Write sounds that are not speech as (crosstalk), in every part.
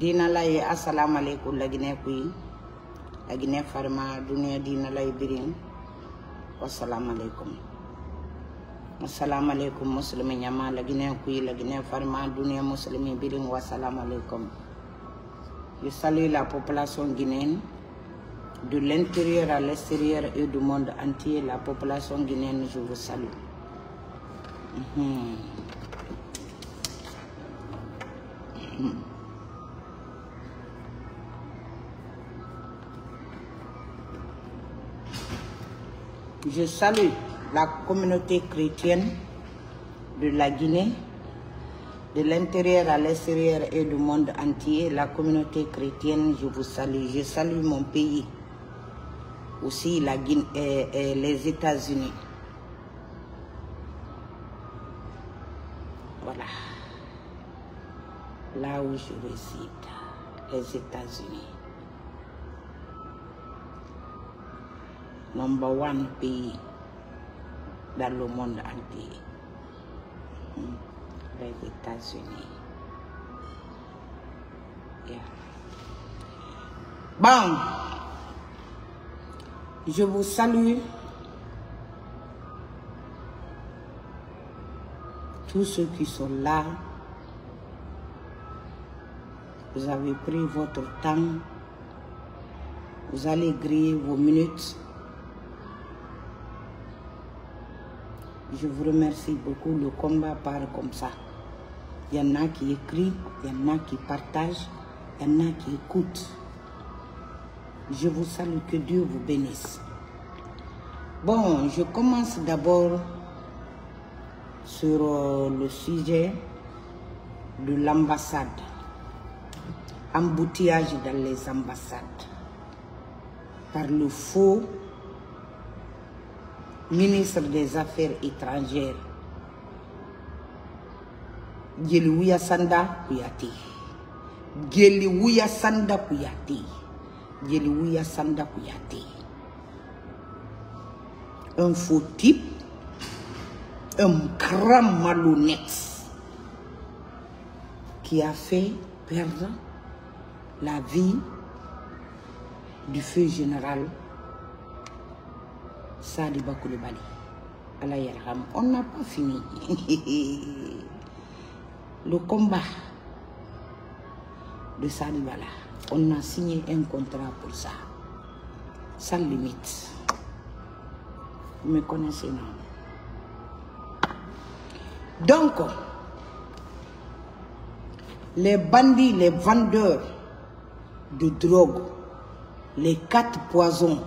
dinalaye assalamu aleykum lagine kuyi lagine farma duniya dinalaye birin wassalamu aleykum assalamu aleykum muslimi ñama lagine kuyi lagine farma duniya muslimi birin wassalamu aleykum je salue la population guinéenne de l'intérieur à l'extérieur et du monde entier. La population guinéenne je vous salue. Mhm. Mhm. Je salue la communauté chrétienne de la Guinée, de l'intérieur à l'extérieur et du monde entier. La communauté chrétienne, je vous salue. Je salue mon pays, aussi la Guinée, et, les États-Unis. Voilà. Là où je réside, les États-Unis. Number one pays dans le monde entier. Les États-Unis. Bon, je vous salue tous ceux qui sont là. Vous avez pris votre temps. Vous allez griller vos minutes. Je vous remercie beaucoup. Le combat part comme ça. Il y en a qui écrivent, il y en a qui partagent, il y en a qui écoutent. Je vous salue, que Dieu vous bénisse. Bon, je commence d'abord sur euh, le sujet de l'ambassade. Embouteillage dans les ambassades par le faux ministre des Affaires étrangères, Geliwuya Sanda Kouyaté. Geliwuya Sanda Kouyaté. Geliwuya Sanda Kouyaté. Un faux type, un grand malhonnête qui a fait perdre la vie du feu général Sadiba Koulibaly. Allah. On n'a pas fini. (laughs) Le combat de Sadiba là, on a signé un contrat pour ça. Sans limite. Vous me connaissez, non? Donc, les bandits, les vendeurs de drogue, les quatre poisons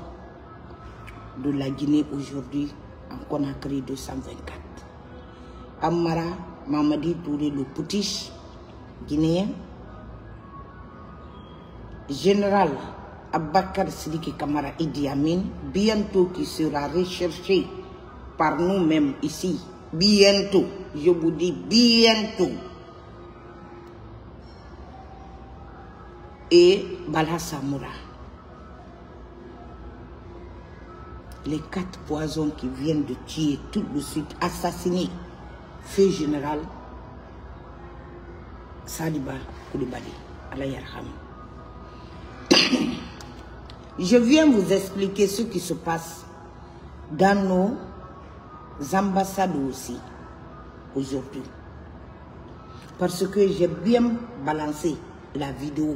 de la Guinée aujourd'hui en Conakry 224. Amara Mamadi Touré le Poutiche, guinéen. Général Abakar Sidiki Kamara Idi Amin, bientôt qui sera recherché par nous-mêmes ici. Bientôt, je vous dis bientôt. Et Bala Samoura. Les quatre poisons qui viennent de tuer tout de suite, assassiner, fait général Sadiba Koulibaly. (coughs) Je viens vous expliquer ce qui se passe dans nos ambassades aussi, aujourd'hui. Parce que j'ai bien balancé la vidéo.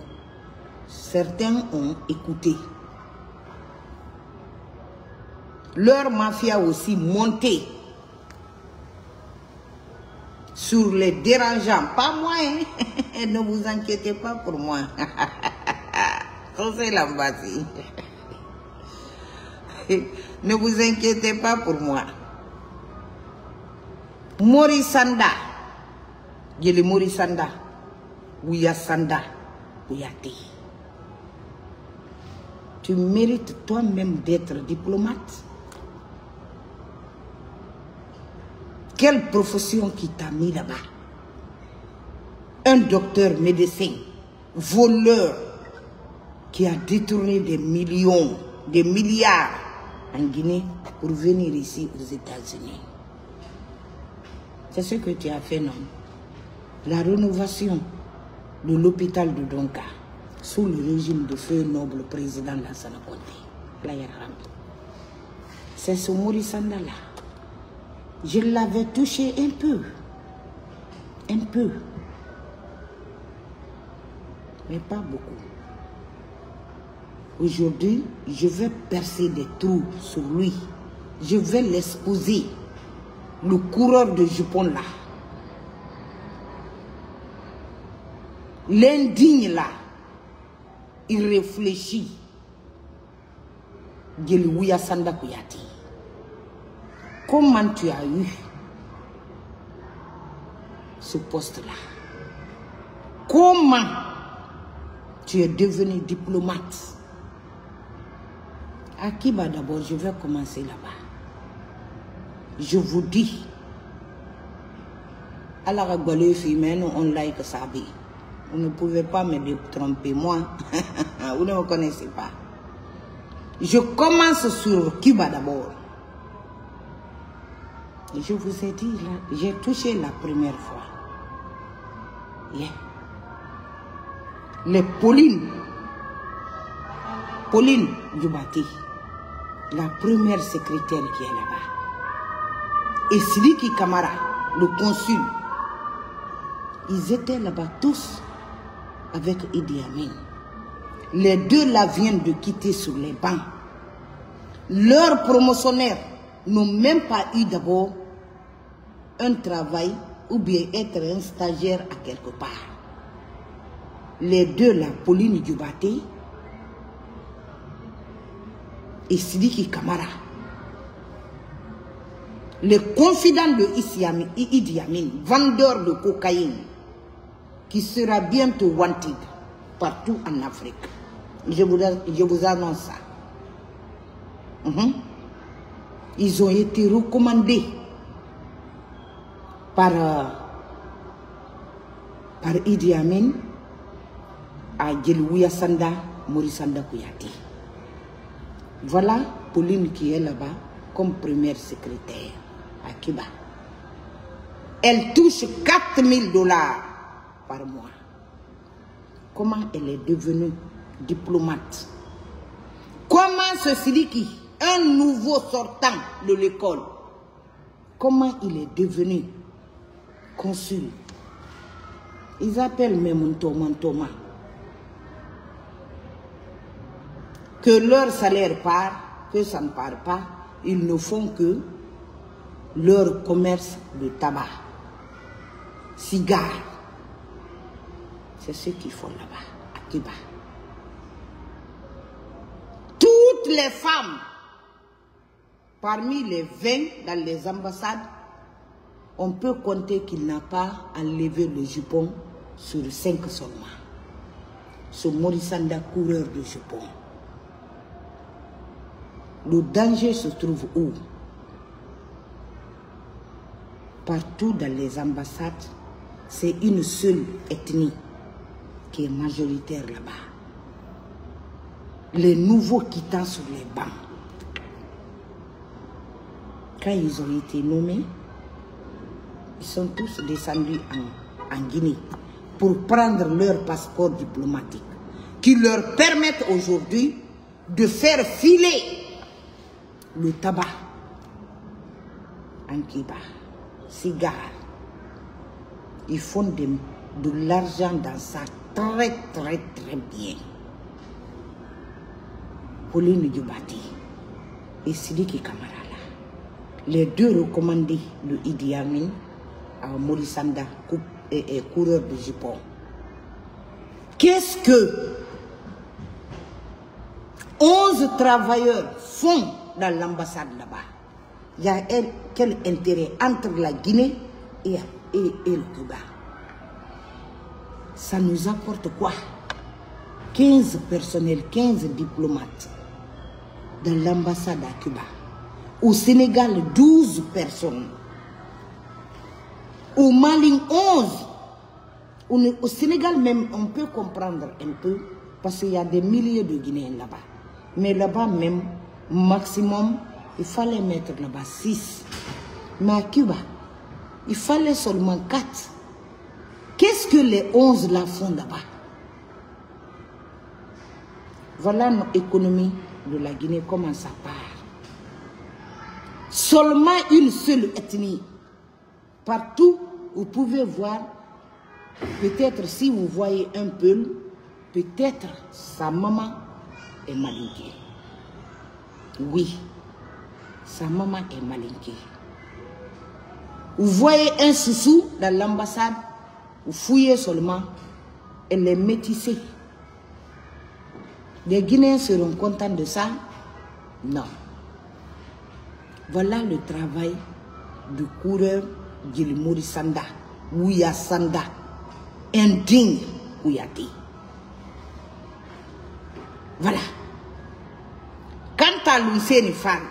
Certains ont écouté. Leur mafia aussi monté sur les dérangeants. Pas moi, hein? (laughs) ne vous inquiétez pas pour moi. (laughs) C'est l'ambassade. (laughs) ne vous inquiétez pas pour moi. Morisanda, il Morisanda, Ouya Sanda, Ouyate. Tu mérites toi-même d'être diplomate. Quelle profession qui t'a mis là-bas? Un docteur médecin, voleur, qui a détourné des millions, des milliards en Guinée pour venir ici aux États-Unis. C'est ce que tu as fait, non? La rénovation de l'hôpital de Donka, sous le régime de feu noble président Lassana Conté. C'est ce Maurice là. Je l'avais touché un peu. Un peu. Mais pas beaucoup. Aujourd'hui, je vais percer des trous sur lui. Je vais l'exposer. Le coureur de jupon là. L'indigne là. Il réfléchit. Gelouya Sanda Kouyati. Comment tu as eu ce poste-là Comment tu es devenu diplomate va d'abord, je vais commencer là-bas. Je vous dis, à la mais on like ça. Vous ne pouvez pas me tromper, moi. (laughs) Vous ne me connaissez pas. Je commence sur Cuba d'abord. Je vous ai dit, j'ai touché la première fois. Les Pauline, Pauline Djoubati, la première secrétaire qui est là-bas. Et Sidiki Kamara, le consul, ils étaient là-bas tous avec Idi Amin. Les deux là viennent de quitter sur les bancs. Leurs promotionnaires n'ont même pas eu d'abord un travail ou bien être un stagiaire à quelque part. Les deux là, Pauline Dubate et Sidiki Kamara, les confidents de Idi Amin, vendeur de cocaïne, qui sera bientôt wanted partout en Afrique. Je vous, je vous annonce ça. Mhm. Ils ont été recommandés par, euh, par Idi Amin à Djelouya Sanda, Morisanda Kouyati. Voilà Pauline qui est là-bas comme première secrétaire à Cuba. Elle touche 4000 dollars par mois. Comment elle est devenue diplomate? Comment ce Sidiki, un nouveau sortant de l'école, comment il est devenu consul? Ils appellent même Thomas Thomas. Que leur salaire part, que ça ne part pas, ils ne font que leur commerce de tabac, cigares. C'est ce qu'ils font là-bas, à Cuba les femmes parmi les 20 dans les ambassades, on peut compter qu'il n'a pas enlevé le jupon sur 5 seulement. Ce Morissanda coureur de jupon. Le danger se trouve où? Partout dans les ambassades, c'est une seule ethnie qui est majoritaire là-bas les nouveaux quittant sur les bancs. Ils ont été nommés, ils sont tous descendus en, Guinée pour prendre leur passeport diplomatique qui leur permettent aujourd'hui de faire filer le tabac en Kiba, cigares. Ils font de, l'argent dans ça très très très bien. Pauline Djubati et Sidiki Kamara. Les deux recommandés de Idi Amin à Morisanda, et, coureur de Japon. Qu'est-ce que 11 travailleurs font dans l'ambassade là-bas? Il y a quel intérêt entre la Guinée et, et, et le Cuba? Ça nous apporte quoi? 15 personnels, 15 diplomates dans l'ambassade à Cuba. Au Sénégal, 12 personnes. Au Mali, 11. Au Sénégal même, on peut comprendre un peu, parce qu'il y a des milliers de Guinéens là-bas. Mais là-bas même, maximum, il fallait mettre là-bas 6. Mais à Cuba, il fallait seulement 4. Qu'est-ce que les 11 là font là-bas? Voilà notre économie de la Guinée, comment ça part? Seulement une seule ethnie. Partout, vous pouvez voir, peut-être si vous voyez un peu, peut-être sa maman est malinquée. Oui, sa maman est malinquée. Vous voyez un soussou dans l'ambassade, vous fouillez seulement, elle est métissée. Les Guinéens seront contents de ça? Non. Voilà le travail du coureur Gilmouri Sanda, Ouya Sanda, indigne Ouyati. Voilà. Quant à Lucien Fan,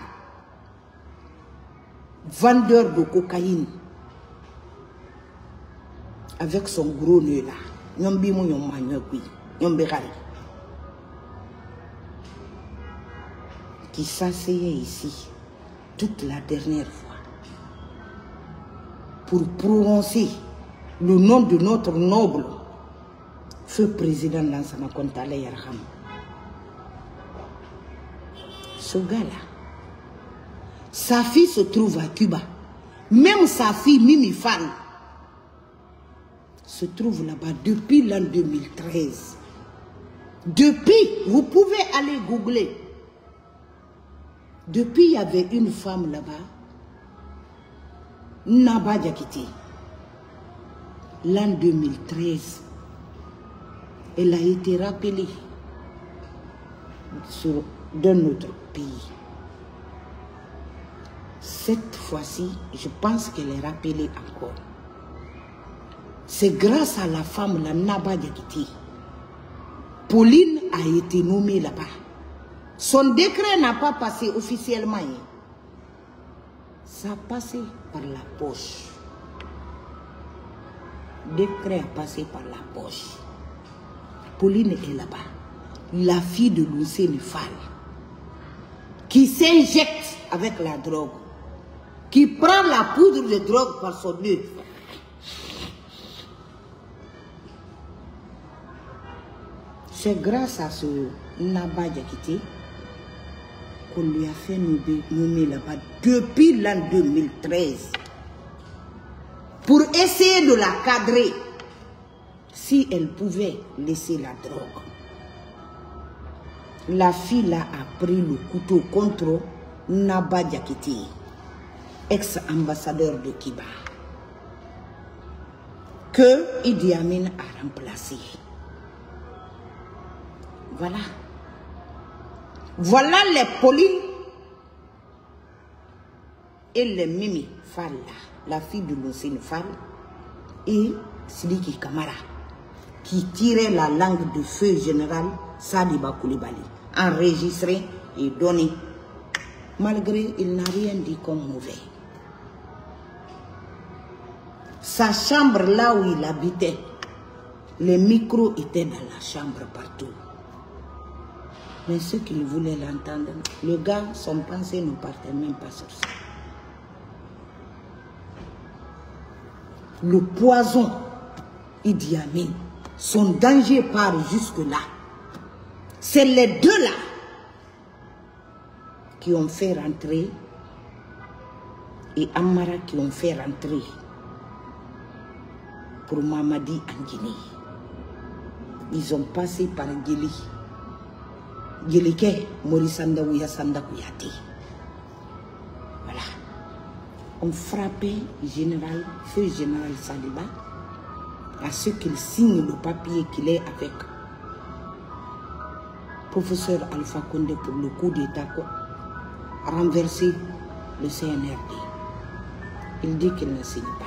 vendeur de cocaïne, avec son gros nœud là, Nyombi qui s'asseyait ici toute la dernière fois pour prononcer le nom de notre noble feu président Lansana Kontale Yarham. Ce gars-là, sa fille se trouve à Cuba. Même sa fille, Mimi Fan, se trouve là-bas depuis l'an 2013. Depuis, vous pouvez aller googler. Depuis, il y avait une femme là-bas, Naba Diakiti. L'an 2013, elle a été rappelée de notre pays. Cette fois-ci, je pense qu'elle est rappelée encore. C'est grâce à la femme, la Naba Diakiti. Pauline a été nommée là-bas. Son décret n'a pas passé officiellement. Ça a passé par la poche. Décret a passé par la poche. Pauline est là-bas. La fille de Lucien Fall. Qui s'injecte avec la drogue. Qui prend la poudre de drogue par son nez. C'est grâce à ce Naba Diakité qu'on lui a fait nommer, là-bas depuis l'an 2013 pour essayer de la cadrer si elle pouvait laisser la drogue. La fille a pris le couteau contre Naba Diakité, ex-ambassadeur de Kiba, que Idi Amin a remplacé. Voilà. Voilà les Pauline et les Mimi Fall, la fille de Lucine Fall, et Siliki Kamara, qui tirait la langue de feu général Sadiba Koulibaly, enregistré et donné, malgré il n'a rien dit comme mauvais. Sa chambre là où il habitait, les micros étaient dans la chambre partout. Mais ceux qui voulaient l'entendre, le gars, son pensée ne partait même pas sur ça. Le poison, Idi Amin, son danger part jusque-là. C'est les deux-là qui ont fait rentrer et Amara qui ont fait rentrer pour Mamadi en Guinée. Ils ont passé par Guéli. Sanda Kouyate. Voilà. On frappait général, feu général Saliba à ce qu'il signe le papier qu'il est avec professeur Alpha Condé pour le coup d'État renverser le CNRD. Il dit qu'il ne signe pas.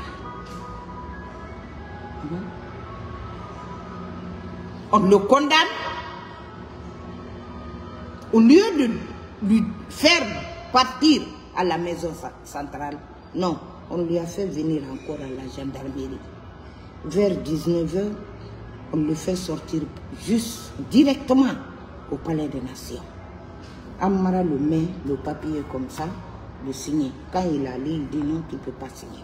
Mhm. On le condamne? Au lieu de lui faire partir à la maison centrale, non, on lui a fait venir encore à la gendarmerie. Vers 19h, on le fait sortir juste directement au palais des nations. Amara le met le papier comme ça, le signer. Quand il a lu, il dit non, tu ne peux pas signer.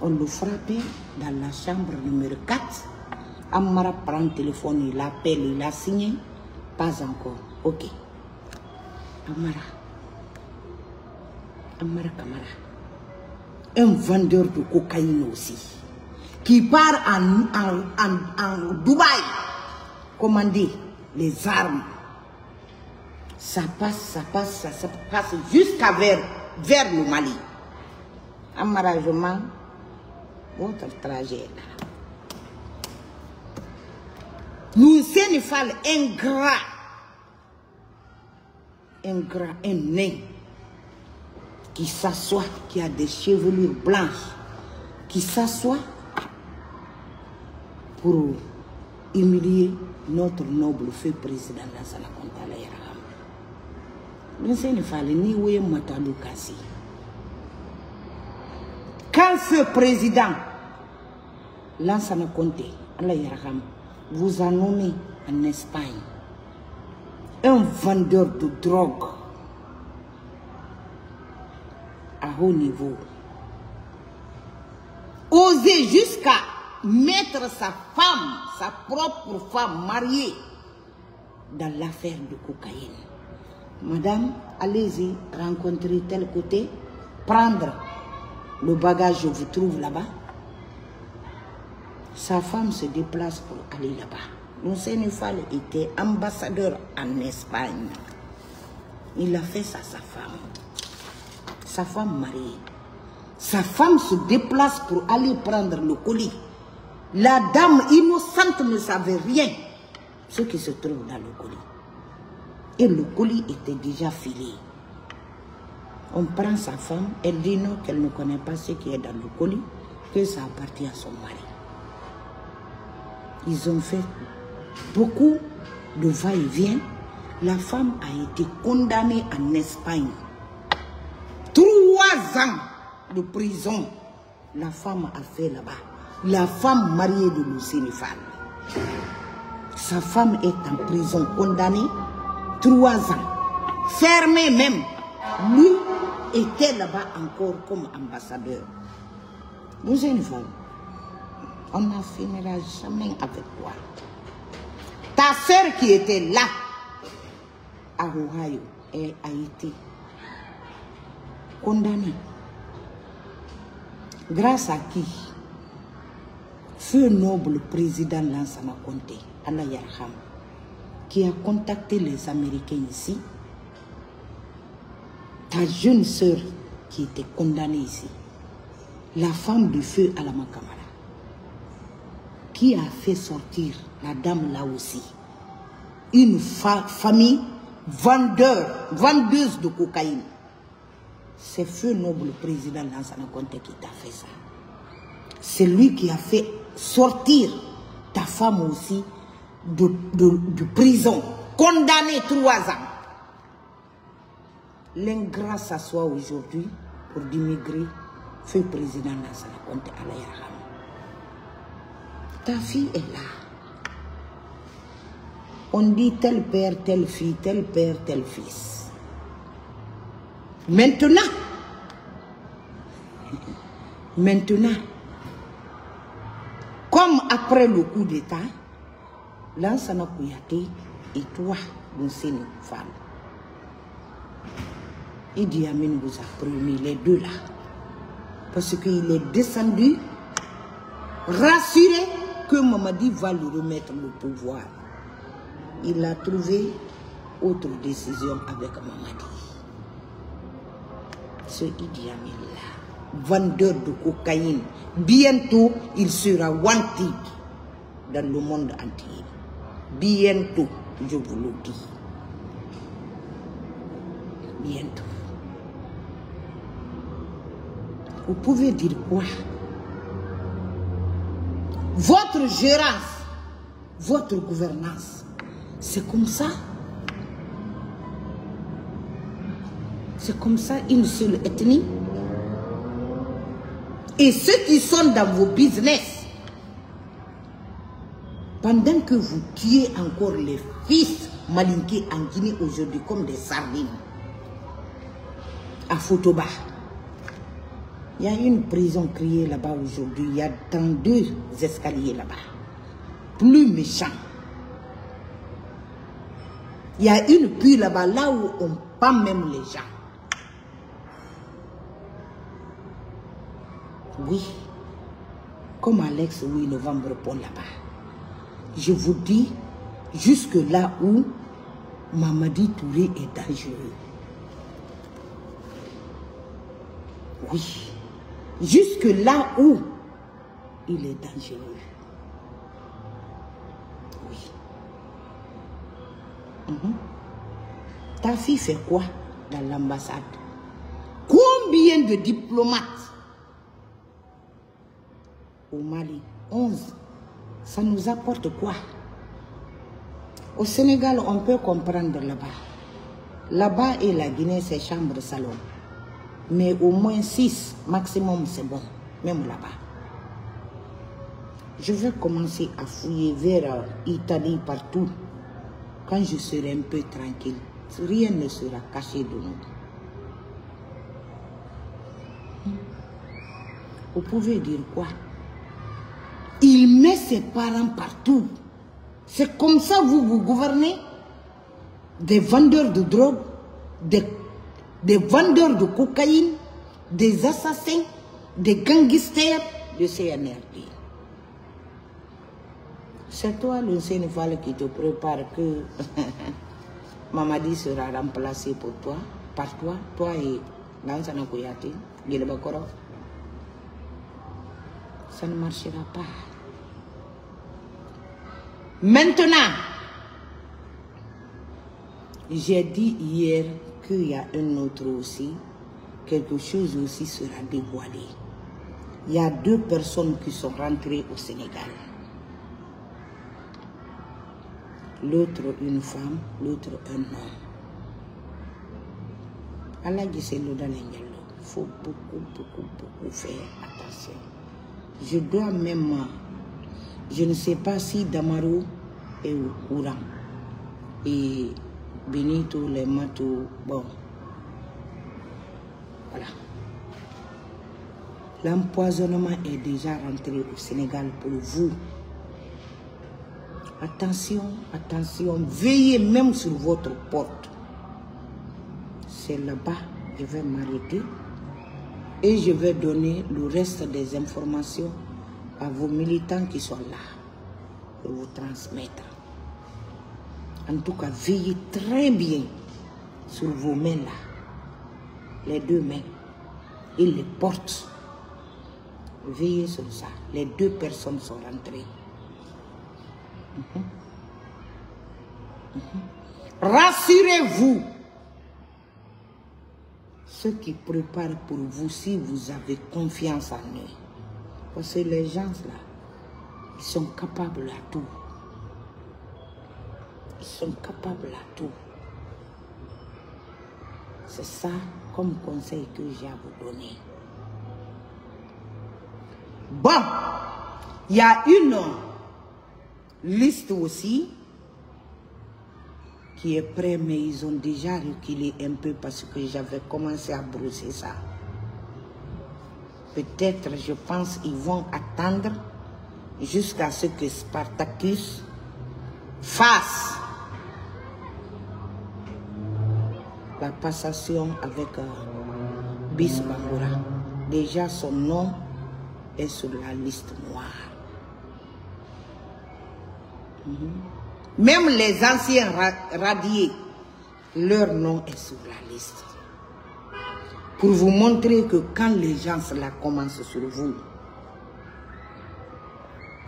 On le frappait dans la chambre numéro 4. Amara prend le téléphone, il appelle, il a signé. Encore. Ok. Un vendeur de cocaïne aussi. Qui part en, en, Dubaï commander les armes. Ça passe, ça passe, ça, passe jusqu'à vers, vers le Mali. Amara, je mens votre trajet. Nous, Sénéfal, ingrat, ingrat, un nain, qui s'assoit, qui a des chevelures blanches, qui s'assoit pour humilier notre noble feu président Lansana Kontala Yaraham. Nous, Sénéfal, ni oué Matadou Kassi. Quand ce président, Lansana Conté, Allah vous a nommé en Espagne un vendeur de drogue à haut niveau, oser jusqu'à mettre sa femme, sa propre femme mariée, dans l'affaire de cocaïne. Madame, allez-y, rencontrer tel côté, prendre le bagage, je vous trouve là-bas. Sa femme se déplace pour aller là-bas. Le Sénégal était ambassadeur en Espagne. Il a fait ça à sa femme. Sa femme mariée. Sa femme se déplace pour aller prendre le colis. La dame innocente ne savait rien ce qui se trouve dans le colis. Et le colis était déjà filé. On prend sa femme, elle dit non, qu'elle ne connaît pas ce qui est dans le colis, que ça appartient à son mari. Ils ont fait beaucoup de va-et-vient. La femme a été condamnée en Espagne. Trois ans de prison. La femme a fait là-bas. La femme mariée de Lucénéfal. Sa femme est en prison, condamnée. Trois ans. Fermée même. Lui était là-bas encore comme ambassadeur. Lucénéfal. On ne finira jamais avec toi. Ta sœur qui était là, à Ohio, elle a été condamnée. Grâce à qui? Feu noble président Lansana Conté, Allah Yarham, qui a contacté les Américains ici, ta jeune sœur qui était condamnée ici, la femme du feu à la Makamara qui a fait sortir la dame là aussi une fa famille vendeur, vendeuse de cocaïne. C'est feu noble président Lansana Conté qui t'a fait ça. C'est lui qui a fait sortir ta femme aussi de, prison, condamnée trois ans. L'ingrat s'assoit aujourd'hui pour démigrer feu président Lansana Conté à. Ta fille est là. On dit tel père, telle fille, tel père, tel fils. Maintenant, maintenant, comme après le coup d'État, Lansana Kouyaté et toi, mon Sénégal, Idi Amin vous a promis les deux là. Parce qu'il est descendu, rassuré que Mamadi va lui remettre le pouvoir. Il a trouvé autre décision avec Mamadi. Ce Idi Amin là, vendeur de cocaïne, bientôt il sera wanted dans le monde entier. Bientôt, je vous le dis. Bientôt. Vous pouvez dire quoi? Votre gérance, votre gouvernance, c'est comme ça. C'est comme ça une seule ethnie. Et ceux qui sont dans vos business, pendant que vous tuez encore les fils malinqués en Guinée aujourd'hui comme des sardines, à Fotoba, Il y a une prison créée là-bas aujourd'hui. Il y a dans deux escaliers là-bas. Plus méchant. Il y a une puits là-bas, là où on pend même les gens. Oui. Comme Alex, oui, novembre pour là-bas. Je vous dis, jusque là où Mamadi Touré est dangereux. Oui. Jusque là où il est dangereux. Oui. Mhm. Ta fille fait quoi dans l'ambassade? Combien de diplomates? Au Mali 11. Ça nous apporte quoi? Au Sénégal, on peut comprendre là-bas. Là-bas et la Guinée, c'est chambre salon. Mais au moins 6 maximum, c'est bon. Même là-bas. Je vais commencer à fouiller vers Italie partout. Quand je serai un peu tranquille, rien ne sera caché de nous. Vous pouvez dire quoi? Il met ses parents partout. C'est comme ça vous vous gouvernez? Des vendeurs de drogue, des, des vendeurs de cocaïne, des assassins, des gangsters de CNRD. C'est toi, le Sénégal, qui te prépare que (laughs) Mamadi sera remplacé pour toi, par toi, toi et Lansana Kouyate, Guélébakoro. Ça ne marchera pas. Maintenant, j'ai dit hier qu'il y a un autre aussi, quelque chose aussi sera dévoilé. Il y a deux personnes qui sont rentrées au Sénégal. L'autre une femme, l'autre un homme. Allah c'est Il faut beaucoup, beaucoup, beaucoup faire attention. Je dois même, je ne sais pas si Damaro est au courant. Et Benito, les matos, bon. Voilà. L'empoisonnement est déjà rentré au Sénégal pour vous. Attention, attention, veillez même sur votre porte. C'est là-bas, je vais m'arrêter et je vais donner le reste des informations à vos militants qui sont là pour vous transmettre. En tout cas, veillez très bien sur vos mains là, les deux mains, et les portes. Veillez sur ça. Les deux personnes sont rentrées. Mhm. Mhm. Rassurez-vous. Ceux qui préparent pour vous, si vous avez confiance en eux. Parce que les gens là, ils sont capables à tout. Sont capables à tout. C'est ça comme conseil que j'ai à vous donner. Bon, il y a une liste aussi qui est prêt, mais ils ont déjà reculé un peu parce que j'avais commencé à brosser ça. Peut-être, je pense, ils vont attendre jusqu'à ce que Spartacus fasse la passation avec euh. Déjà, son nom est sur la liste noire. Même les anciens radiés, leur nom est sur la liste. Pour vous montrer que quand les gens la commencent sur vous,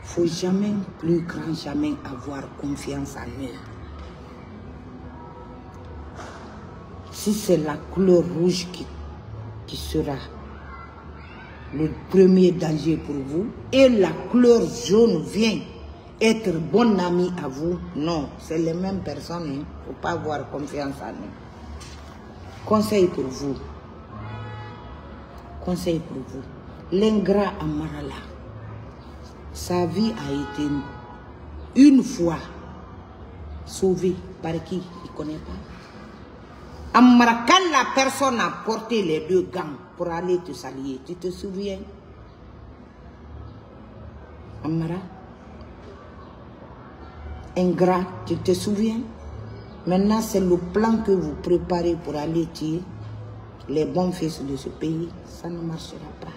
faut jamais, plus grand jamais, avoir confiance en eux. Si c'est la couleur rouge qui, sera le premier danger pour vous, et la couleur jaune vient être bon ami à vous, non, c'est les mêmes personnes, il ne faut pas avoir confiance en eux. Conseil pour vous. Conseil pour vous. L'ingrat Amarala, sa vie a été une fois sauvée par qui? Il ne connaît pas? Amara, quand la personne a porté les deux gants, pour aller te saluer. Tu te souviens? Amara? Ingrat, tu te souviens? Maintenant, c'est le plan que vous préparez pour aller tuer les bons fils de ce pays. Ça ne marchera pas.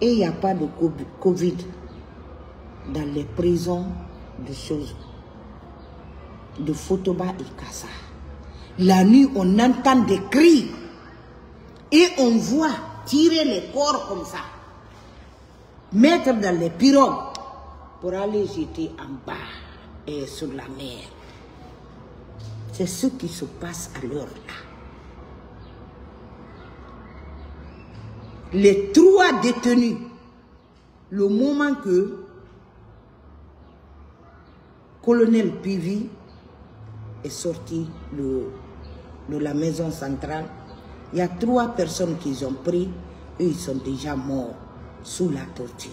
Et il n'y a pas de Covid dans les prisons de choses, de Fotoba et Kassa. La nuit, on entend des cris et on voit tirer les corps comme ça, mettre dans les pirogues pour aller jeter en bas et sur la mer. C'est ce qui se passe l'heure là. Les trois détenus, le moment que colonel Pivi est sorti de, de la maison centrale, il y a trois personnes qu'ils ont pris et ils sont déjà morts sous la torture.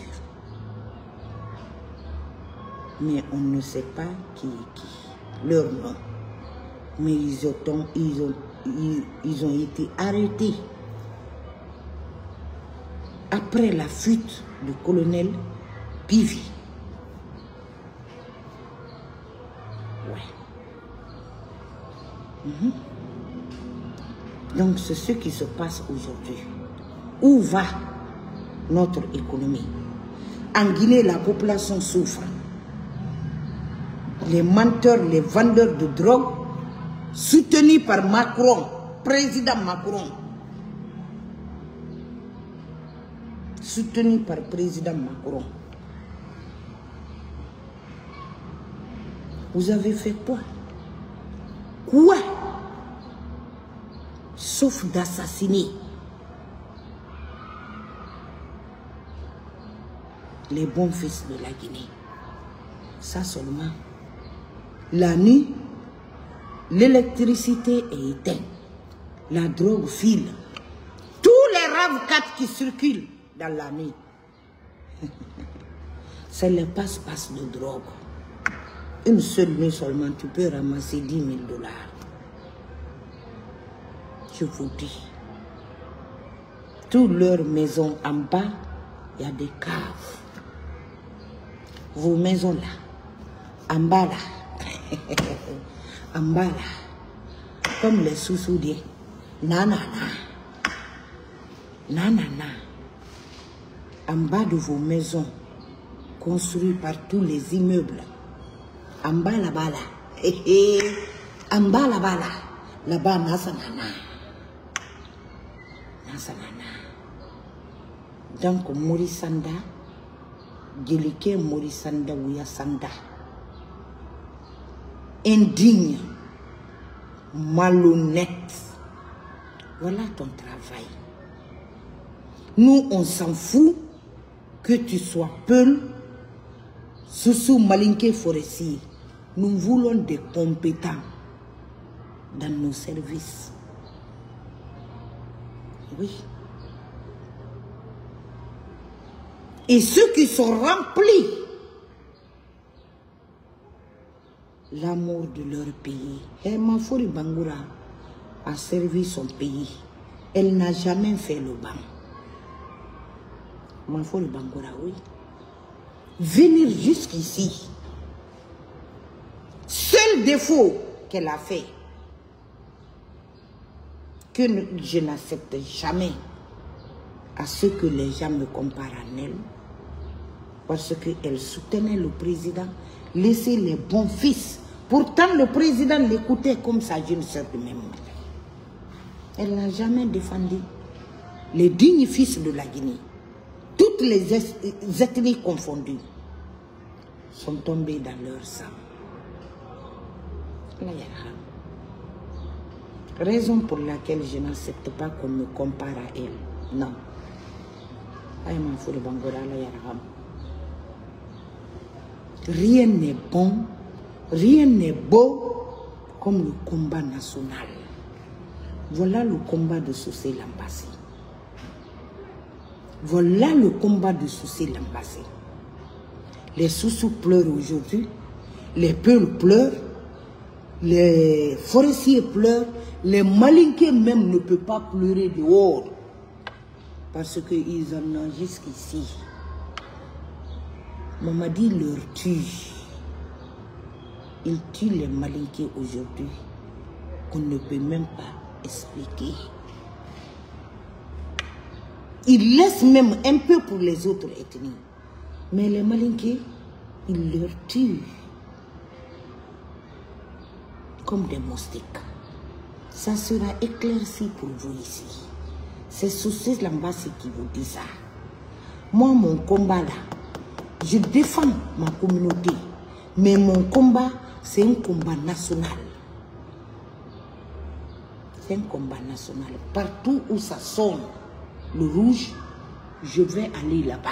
Mais on ne sait pas qui est qui, leur nom. Mais ils, ont été arrêtés après la fuite du colonel Pivi. Ouais. Mhm. Donc c'est ce qui se passe aujourd'hui. Où va notre économie? En Guinée, la population souffre. Les menteurs, les vendeurs de drogue, soutenus par Macron, président Macron, soutenu par président Macron. Vous avez fait quoi? Quoi? Sauf d'assassiner les bons fils de la Guinée. Ça seulement. La nuit, l'électricité est éteinte. La drogue file. Tous les rav qui circulent dans la nuit, (laughs) c'est le passe-passe de drogue. Une seule nuit seulement, tu peux ramasser 10 000 dollars. Vous dis. Toutes leurs maisons en bas, il y a des caves. Vos maisons là, en bas là, (laughs) en bas là, comme les sous-soudiens. Nanana. Nanana. En bas de vos maisons, construites par tous les immeubles, en bas là-bas là, (laughs) en bas là-bas là, là-bas. Donc, Morisanda, Gelike Morisanda Sanda, indigne, malhonnête. Voilà ton travail. Nous, on s'en fout que tu sois Peul, Soussou Malinke Forestier. Nous voulons des compétents dans nos services. Et ceux qui sont remplis l'amour de leur pays. Et Mafori Bangoura a servi son pays. Elle n'a jamais fait le banc. Mafori Bangoura, oui. Venir jusqu'ici, seul défaut qu'elle a fait, que je n'accepte jamais à ce que les gens me comparent à elle, parce qu'elle soutenait le président, laisser les bons fils. Pourtant, le président l'écoutait comme sa jeune soeur de même. Elle n'a jamais défendu les dignes fils de la Guinée. Toutes les ethnies confondues sont tombées dans leur sang. Raison pour laquelle je n'accepte pas qu'on me compare à elle. Non. Rien n'est bon, rien n'est beau comme le combat national. Voilà le combat de Soussé Lambassé. Voilà le combat de Soussé Lambassé. Les Soussous pleurent aujourd'hui, les Peuls pleurent, les forestiers pleurent, les malinqués même ne peuvent pas pleurer dehors. Parce qu'ils en ont jusqu'ici. Mamadi leur tue. Il tue les malinqués aujourd'hui qu'on ne peut même pas expliquer. Il laisse même un peu pour les autres ethnies. Mais les malinqués, il leur tue comme des moustiques. Ça sera éclairci pour vous ici. C'est Soucis Lambassi qui vous dit ça. Moi, mon combat là, je défends ma communauté. Mais mon combat, c'est un combat national. C'est un combat national. Partout où ça sonne, le rouge, je vais aller là-bas.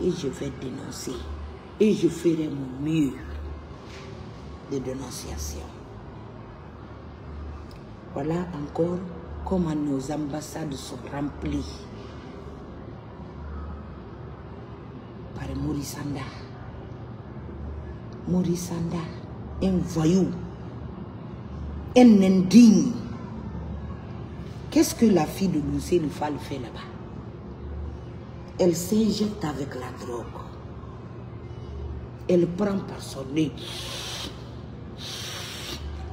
Et je vais dénoncer. Et je ferai mon mieux de dénonciation. Voilà encore comment nos ambassades sont remplies par Maurice Sanda. Un voyou, un indigne. Qu'est-ce que la fille de Lucien Fall fait là-bas? Elle s'injecte avec la drogue. Elle prend par son nez.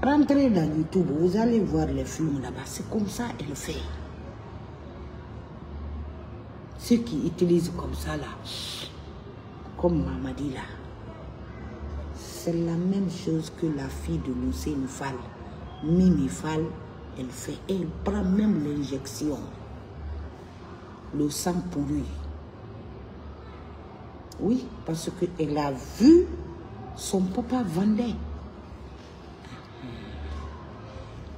Rentrez dans YouTube, vous allez voir les films là-bas. C'est comme ça elle fait. Ceux qui utilisent comme ça là, comme Mamadi là, c'est la même chose que la fille de Lucien Fall, Mimi Fall, elle fait. Elle prend même l'injection, le sang pourri. Oui, parce qu'elle a vu son papa vendait.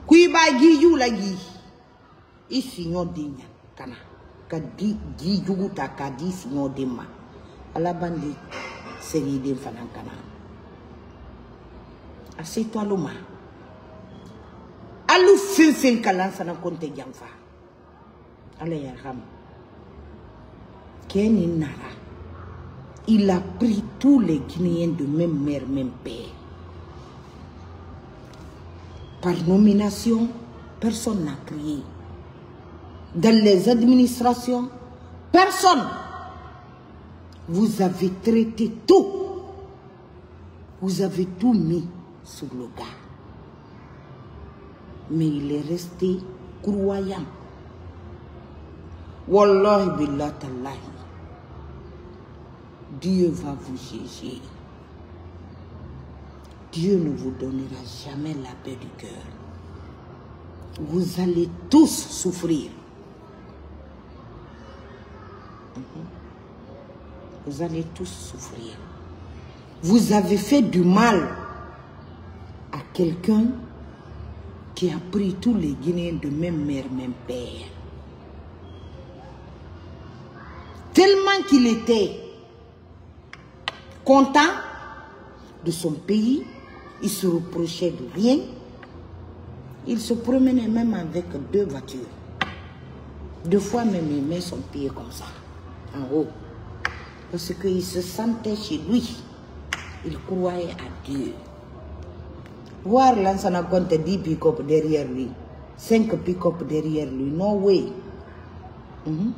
kuy baa ji juw la ji i siɲɔ de ɲa ka na ka di ji jugu ta k'a di siɲɔ de ma. Ala ban de segi den fana ka na a se to alu ma. Alu fen fen kalan fana ko n tɛ janfa ala y'a hama kɛ nin nara. Il a pris tous les guinéens de même mère même père. Par nomination, personne n'a crié. Dans les administrations, personne. Vous avez traité tout. Vous avez tout mis sur le gars. Mais il est resté croyant. Wallahi billah. Dieu va vous juger. Dieu ne vous donnera jamais la paix du cœur. Vous allez tous souffrir. Vous allez tous souffrir. Vous avez fait du mal à quelqu'un qui a pris tous les Guinéens de même mère, même père. Tellement qu'il était content de son pays, il se reprochait de rien. Il se promenait même avec deux voitures. Deux fois même, il met son pied comme ça, en haut. Parce qu'il se sentait chez lui. Il croyait à Dieu. Voir Lansana compte 10 pick-up derrière lui, 5 pick-up derrière lui, no way. Mhm.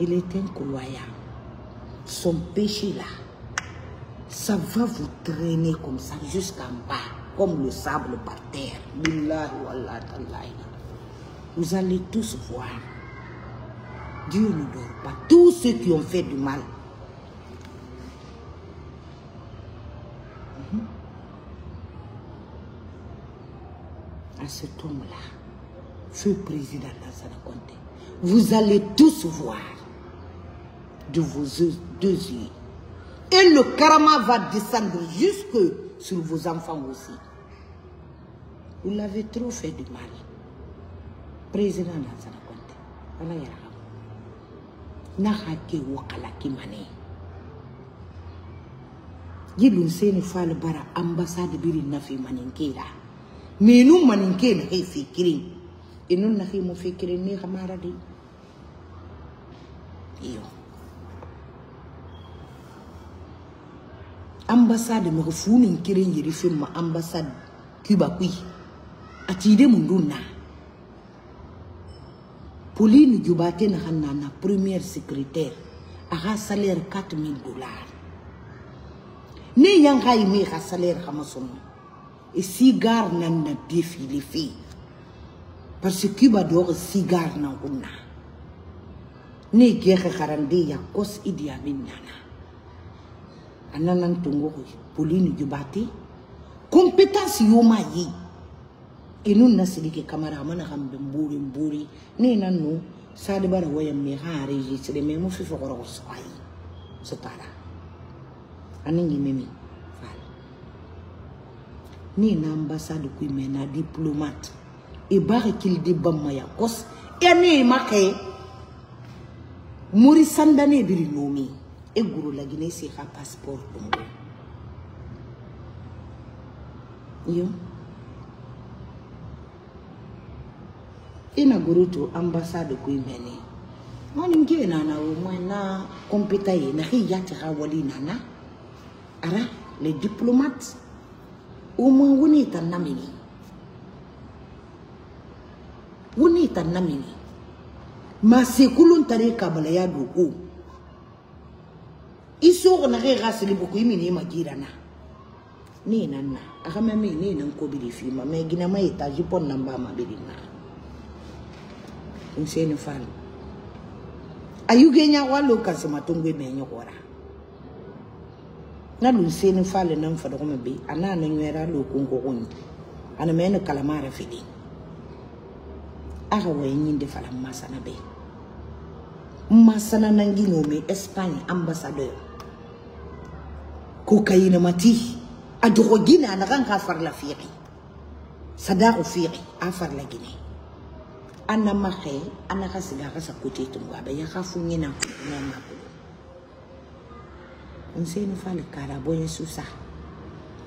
Il est incroyable. Son péché là, ça va vous traîner comme ça jusqu'en bas, comme le sable par terre. Vous allez tous voir. Dieu ne dort pas. Tous ceux qui ont fait du mal. Mhm. À cet homme-là, feu président Lansana Conté, vous allez tous voir de vos deux yeux. Et le karma va descendre jusque sur vos enfants aussi. Vous l'avez trop fait du mal. Président Lansana Conté, Allah yarham. Naha ke wakala ki mane. Seni fal bara ambassade biri nafi maninkera. Menu maninke na kai fikirin. Inun na kai mu fikirin ne kamara dai. Iyo. Ambassade mege funin kirin yiri fin ma ambassade cuba kui atide mun dun na. Pauline Dioubate na hanna na première secrétaire. Aga salaire 4000 dollars. Ne yang me ga salaire kama sono e cigar nan na défilé fi parce que Cuba do cigar na. Kunna ne gexe kharande ya kos Idi Amin ananani tongoko ye polini jubate kompetansi yoma ye. Inu na sidike kamara amana kan bɛ mbori mbori ne na nu sadibara waya me kan enregistre mais mu fifa kɔrɔ ko sɔgɔ ye sotara ani ɲimɛ mi fala ne na ambassade ko mɛ na diplomate. E ba ka kili de bamaya kɔs e ne ma kɛ mori sandane biri nomi e gurulagina e s'i ka pasport dɔn yo ina guru to ambasado kui mene mani ngie nana umwe na kompita ye na hi yati ha wali nana ara le diplomate umwe wuni ta namini. Wuni ta namini. Masekulun tare kabala ya dugu. isoko na ge ga seleboko e mene e madirana ne e nanna a ga mame ne e nankobile fima ma. Gina ma étage mpo nnang ba mabedi na nsene fale ayuge nyago alokase matongo e menye gora na lusene fale nan fadogome be ana ana nywera alokonkogonye ana mene kalamara fedeng aga waye ñinde fala masana be masana nangino me espagne ambassadeur. ko kayina mati adu ko gina na kan ka far la fiqi sada ko fiqi a far la gine ana ma khe ana ka siga ka sa kuti tum ba ya ka fu ngina na ma ko on se ni fal kala bo ye susa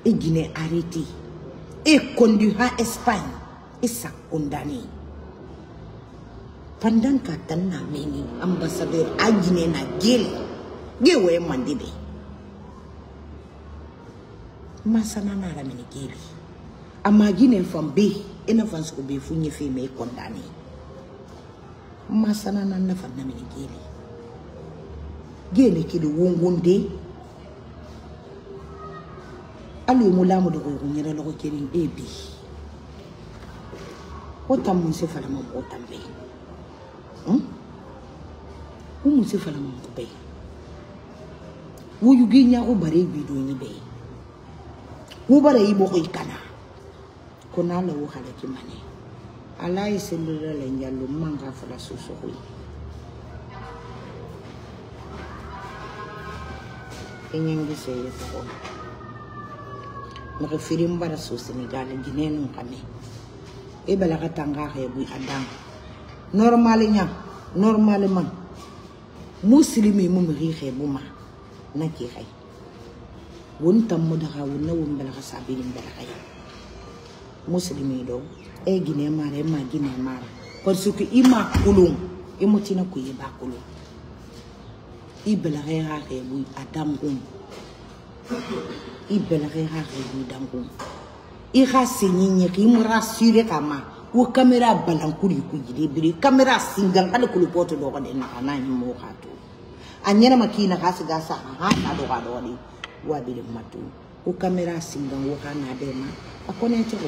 e gine arrete e kondu espagne e sa kondani pandan ka tanna meni ambassadeur ajine na gel gewe mandibe masana na ara mini gebi amma gine fan be ina fan su be fun yi fe mai kondani. Masana na na fan na mini gebi gene ki de wongon de alu mu lamu da gogon yara logo kirin ebi wata mun se fara mun ko tambe. Hmm? Mun se fara mun ko bai wo yugi nya ko bare bi do ni bai wo bare yi bo ko ikana. Ko na la wo khala ki mane. Ala ye selula la njalo manga fala sosogo enyangi se ye ko maka firim bara so senegal ginenu kame e bala ka tanga ka bu adang. Normal nya normal man muslimi mu mi xe bu ma na ki xay woni tammudaxa wonna wombelaxa sabiyimbelaxaya musilimi ɗo e guine mara e ma guine mara par ce que i ma kulun e i mutina kuye ba kulun i belaxe xa xeeɓuy a dangum i belaxe xa xeeɓuy dangum i xa señiñexi im rassure xa ma. Wo caméra balankuri ku jide e biri caméra singan xale kulu poto ɗoxoɗe naxa nañimoxa to. A ñenama kina xa siga saxa xa ta ɗoxa ɗoxoɗe wabili matu. Ko kamera singa wo na bɛɛ ma a kɔnɛntɛrɛ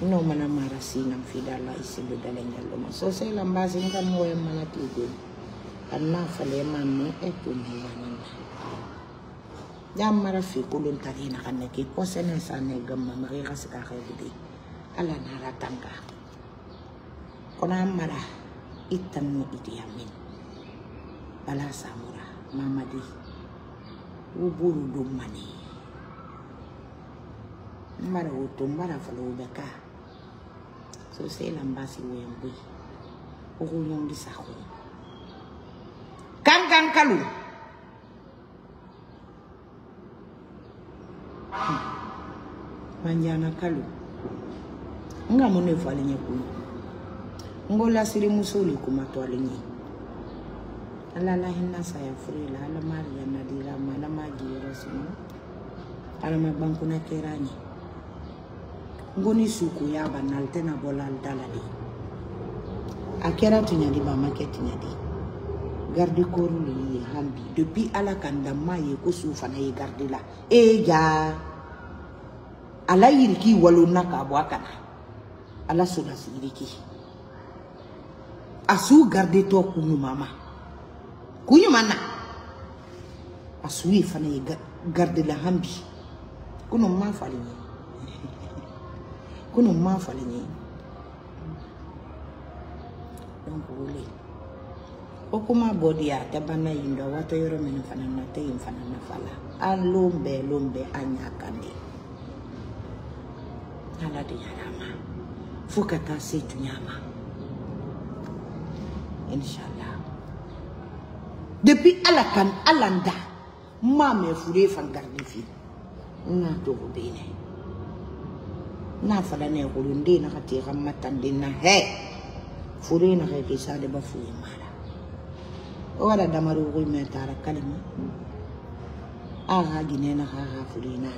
wo n'o mana mara singa fida la i se bɛ dala in yalo ma sɔsɛ la ya se n mana t'o don a n'a falen ma e t'o mɛ yanni jam mara fe kolon tali na ka nɛgɛ kɔsɛnɛ sa nɛ gama ma ka ras ka kɛ bilen ala n'ara tanga kɔnɔ an mara i tamu idi amin. Bala samura u b'olu dɔn mane mara utombara falobeka sosela mbasi wembwe ukuyondisako kankankalu manjana kalu. Hmm. Ngamune falenye kuno ngolasiri musuli kumatwalenye ala la hinna saya fure la ala ma janna dira ma ala ma jiyoro sino ala ma bankuna kerani ngoni suku ya banal tena bolal daladi a kɛra tiɲadi ba ma kɛ tiɲadi garde corps le ye hambi. Depuis ala ka damma ye ko su fana ye garde la. E ja ala yiriki walonna ka bɔ a kana. Ala sola sigiriki a su garde tɔ kuɲuman ma kuɲuman na a su fana ye garde la hambi. Kuno ma falen ye kuno ma falen ye donc wole o kuma bɔdi a tɛ banna yin dɔ waatɔ yɔrɔ min fana na tɛ yin fana nafa la an lon bɛɛ lon bɛɛ an y'a kan de ala de yara ma fo ka taa se dunya ma inshallah. Depuis ala kan ala da ma mɛ fure fan garde fi n'a togo bene n'a fala ne kolonden na ka te ka matanden na hɛ fure na ka kisa de ba fuye mala o wara damaru ko me tara kalima a ha gine na ha ha fure na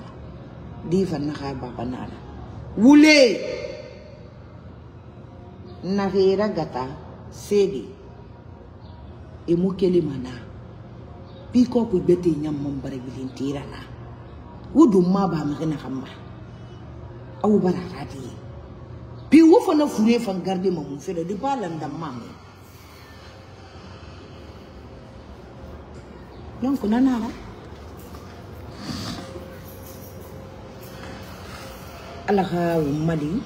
di fan na ha baba na wule na hera gata sedi emukelema na bikɔ ko gbɛ tɛ ɲa mɔn bara bilen tera na. O don ma b'a mɛgɛ na ka ma aw bara ka de ye bi o fana furu ye fan garide ma mun fɛ dɛ de b'a landa ma mɛ donc na na ala ka o mali.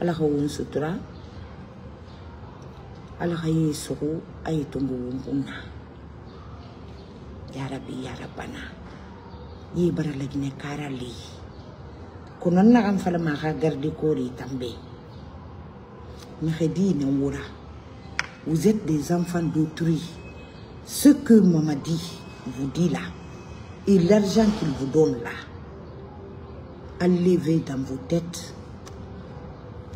Ala ka o sutura ala ka ye sogo a ye tonbo wun kunna ya rabbi ya rabbana ye bara lagine kara le kono fala ma garde kori tambe. Mehdi Nawoura, vous êtes des enfants d'autrui. Ce que Mamadi vous dit là, et l'argent qu'il vous donne là, enlevez dans vos têtes.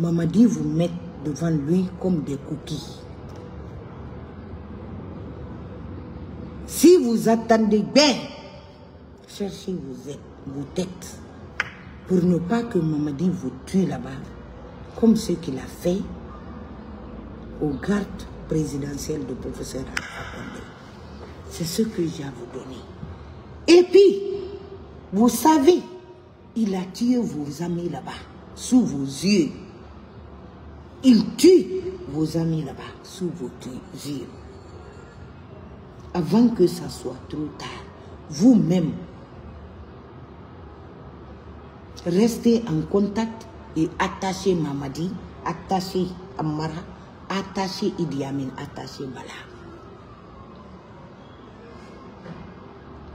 Mamadi vous met devant lui comme des cookies. Si vous attendez bien, cherchez vos, êtes- vos têtes pour ne pas que Mamadi vous tue là-bas, comme ce qu'il a fait au garde présidentiel du professeur. C'est ce que j'ai à vous donner. Et puis, vous savez, il a tué vos amis là-bas, sous vos yeux. Il tue vos amis là-bas, sous vos yeux. Avant que ça soit trop tard, vous-même, restez en contact et attachez Mamadi, attachez Amara, attachez Idi Amin, attachez Bala.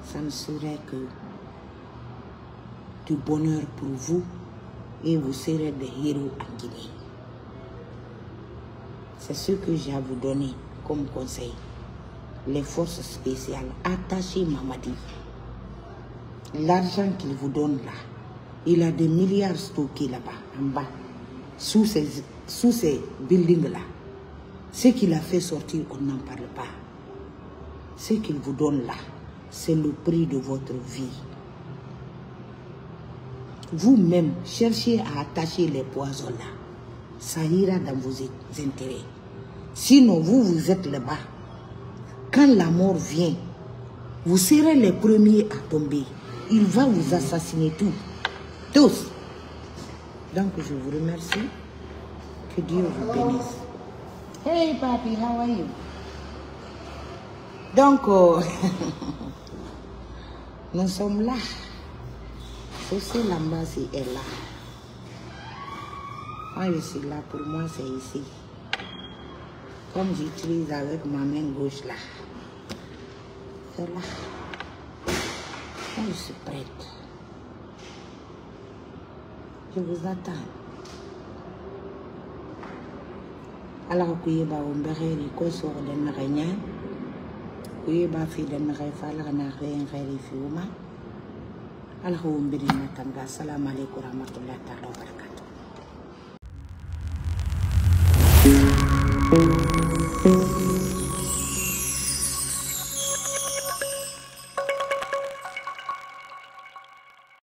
Ça ne serait que du bonheur pour vous et vous serez des héros en Guinée. C'est ce que j'ai à vous donner comme conseil. Les forces spéciales, attachez Mamadi. L'argent qu'il vous donne là, il a des milliards stockés là-bas, en bas, sous ces, sous ces buildings-là. Ce qu'il a fait sortir, on n'en parle pas. Ce qu'il vous donne là, c'est le prix de votre vie. Vous-même, cherchez à attacher les poisons là. Ça ira dans vos intérêts. Sinon, vous, vous êtes là-bas. Quand la mort vient, vous serez les premiers à tomber. Il va vous assassiner tous. Tous. Donc, je vous remercie. Que Dieu vous bénisse. Hey, papi, how are you? Donc, euh, (laughs) nous sommes là. Ceci, l'ambassade est là. Moi, je suis là. Pour moi, c'est ici. Comme j'utilise avec ma main gauche là. Là. Je suis prête. Je vous attends. ala ko ye ba on bexeri ko so den na ganya ko ye ba fi den na gay fa la na xen xeri fi uma ala ko mbiri na tanga assalamu alaikum warahmatullahi ta'ala wabarakatuh